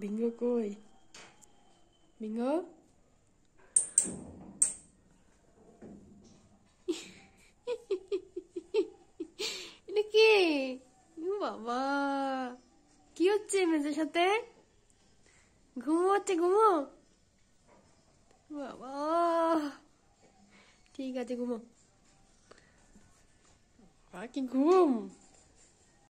Bingo Goi. Bingo? 이렇게! 이거 봐봐. 귀엽지, 맨즈샷대? 고모 같지, 고모? 봐봐. 뒤에 가지, 고모. 마킹 고모!